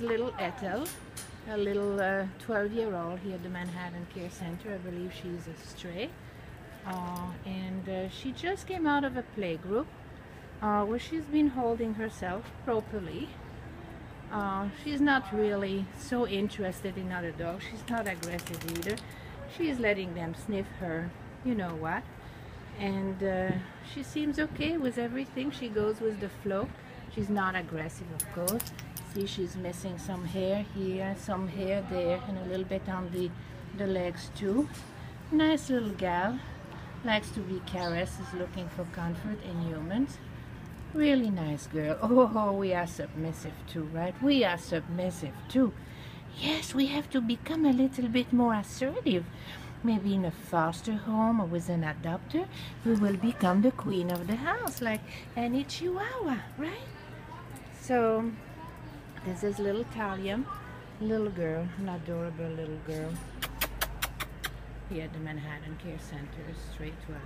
little Ethel, a little 12-year-old here at the Manhattan Care Center. I believe she's a stray. Uh, and uh, she just came out of a playgroup uh, where she's been holding herself properly. Uh, she's not really so interested in other dogs. She's not aggressive either. She's letting them sniff her, you know what. And uh, she seems okay with everything. She goes with the flow. She's not aggressive, of course. See, she's missing some hair here, some hair there, and a little bit on the, the legs too. Nice little gal. Likes to be caressed, is looking for comfort in humans. Really nice girl. Oh, we are submissive too, right? We are submissive too. Yes, we have to become a little bit more assertive. Maybe in a foster home or with an adopter, we will become the queen of the house, like any chihuahua, right? So, this is little Talia, little girl, an adorable little girl here at the Manhattan Care Center, straight to us.